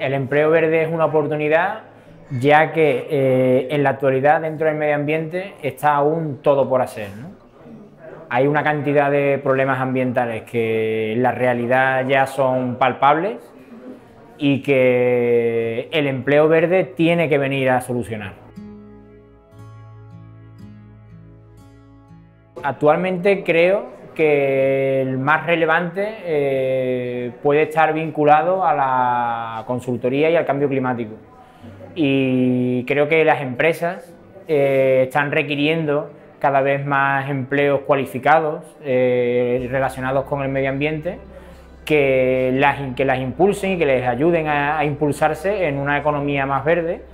El empleo verde es una oportunidad ya que eh, en la actualidad dentro del medio ambiente está aún todo por hacer. Hay una cantidad de problemas ambientales que en la realidad ya son palpables y que el empleo verde tiene que venir a solucionar. Actualmente creo que el más relevante eh, puede estar vinculado a la consultoría y al cambio climático. Y creo que las empresas eh, están requiriendo cada vez más empleos cualificados eh, relacionados con el medio ambiente que las, que las impulsen y que les ayuden a impulsarse en una economía más verde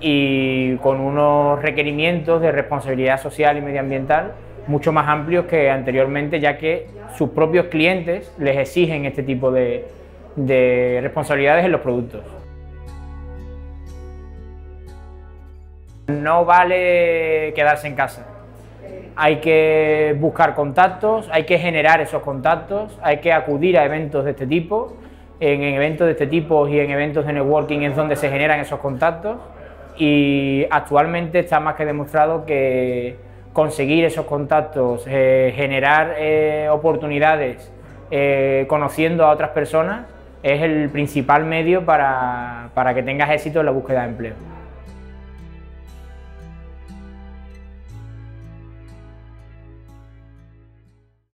y con unos requerimientos de responsabilidad social y medioambiental mucho más amplios que anteriormente, ya que sus propios clientes les exigen este tipo de, responsabilidades en los productos. No vale quedarse en casa. Hay que buscar contactos, hay que generar esos contactos, hay que acudir a eventos de este tipo. En, eventos de este tipo y en eventos de networking es donde se generan esos contactos y actualmente está más que demostrado que conseguir esos contactos, eh, generar eh, oportunidades eh, conociendo a otras personas es el principal medio para que tengas éxito en la búsqueda de empleo.